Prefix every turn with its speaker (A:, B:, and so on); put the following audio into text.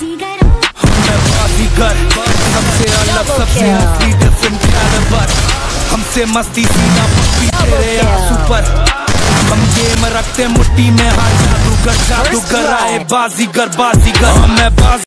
A: बाजीगर हम मैं अलग सबसे डिफरेंट कैलिबर हमसे मस्ती सीना पप्पी तेरे आँसू पर। हम गेम रखते मुट्ठी में हार जादूगर जादूगर आए बाजीगर बाजीगर। मैं बाजी